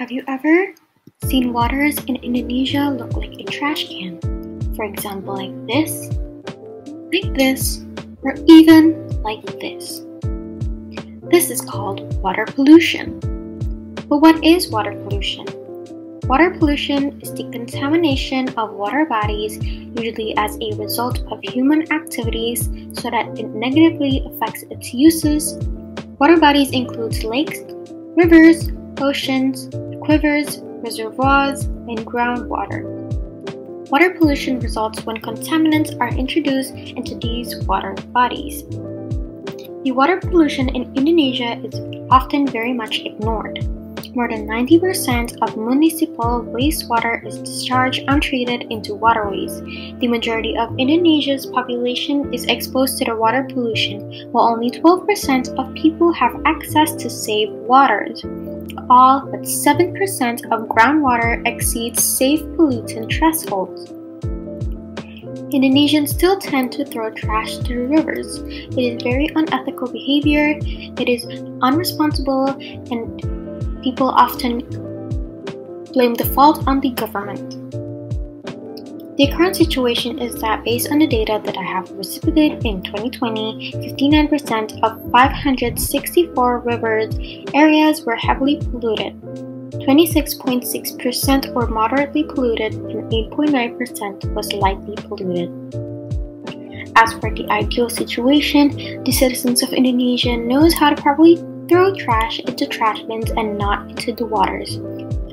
Have you ever seen waters in Indonesia look like a trash can? For example, like this, like this, or even like this. This is called water pollution. But what is water pollution? Water pollution is the contamination of water bodies, usually as a result of human activities, so that it negatively affects its uses. Water bodies include lakes, rivers, oceans, aquifers, reservoirs, and groundwater. Water pollution results when contaminants are introduced into these water bodies. The water pollution in Indonesia is often very much ignored. More than 90% of municipal wastewater is discharged untreated into waterways. The majority of Indonesia's population is exposed to the water pollution, while only 12% of people have access to safe waters all but 7% of groundwater exceeds safe pollutant thresholds. Indonesians still tend to throw trash to the rivers. It is very unethical behavior, it is unresponsible, and people often blame the fault on the government. The current situation is that based on the data that I have received in 2020, 59% of 564 rivers areas were heavily polluted. 26.6% were moderately polluted and 8.9% was lightly polluted. As for the ideal situation, the citizens of Indonesia knows how to properly throw trash into trash bins and not into the waters.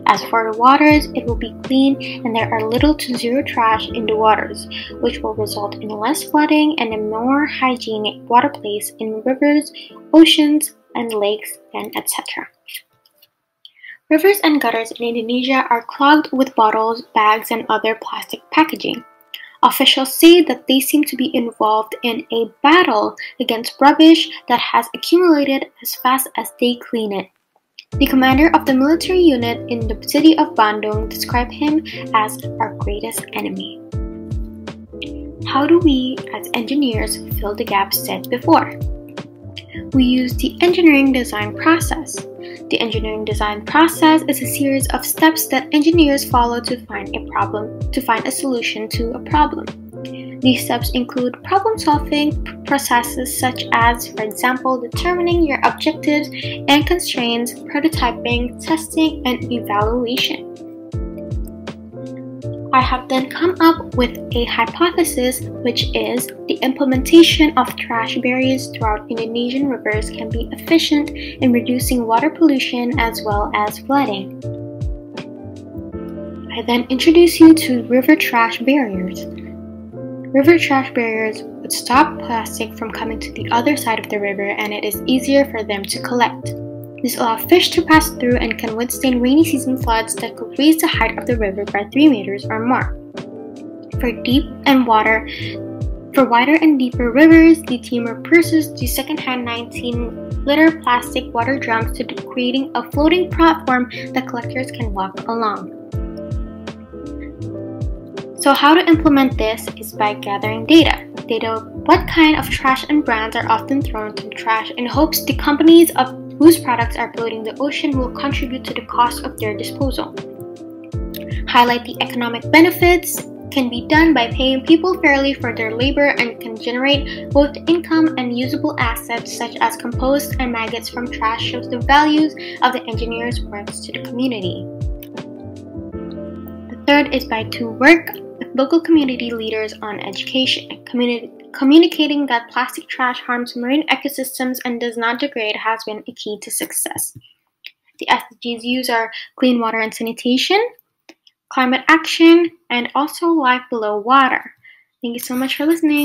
As for the waters, it will be clean and there are little to zero trash in the waters, which will result in less flooding and a more hygienic water place in rivers, oceans, and lakes, and etc. Rivers and gutters in Indonesia are clogged with bottles, bags, and other plastic packaging. Officials say that they seem to be involved in a battle against rubbish that has accumulated as fast as they clean it. The commander of the military unit in the city of Bandung described him as our greatest enemy. How do we, as engineers, fill the gaps said before? We use the engineering design process. The engineering design process is a series of steps that engineers follow to find a problem, to find a solution to a problem. These steps include problem solving processes such as, for example, determining your objectives and constraints, prototyping, testing, and evaluation. I have then come up with a hypothesis, which is the implementation of trash barriers throughout Indonesian rivers can be efficient in reducing water pollution as well as flooding. I then introduce you to river trash barriers. River trash barriers would stop plastic from coming to the other side of the river and it is easier for them to collect. This allows fish to pass through and can withstand rainy season floods that could raise the height of the river by 3 meters or more. For deep and water, for wider and deeper rivers, the team repurposes the second-hand 19-liter plastic water drums to creating a floating platform that collectors can walk along. So how to implement this is by gathering data. Data what kind of trash and brands are often thrown to trash in hopes the companies of whose products are polluting the ocean will contribute to the cost of their disposal. Highlight the economic benefits can be done by paying people fairly for their labor and can generate both income and usable assets such as compost and maggots from trash shows the values of the engineer's works to the community. The third is by to work with local community leaders on education. Communi- communicating that plastic trash harms marine ecosystems and does not degrade has been a key to success. The SDGs use are clean water and sanitation, climate action, and also life below water. Thank you so much for listening.